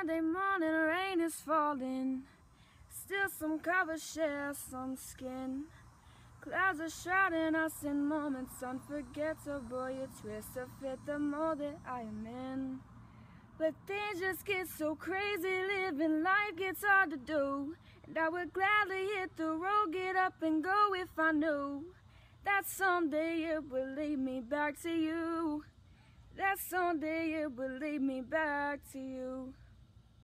Sunday morning, rain is falling. Still some covers share some skin. Clouds are shrouding us in moments unforgettable. You twist to fit the mold that I am in. But things just get so crazy, living life gets hard to do. And I would gladly hit the road, get up and go if I knew that someday it will lead me back to you. That someday it will lead me back to you.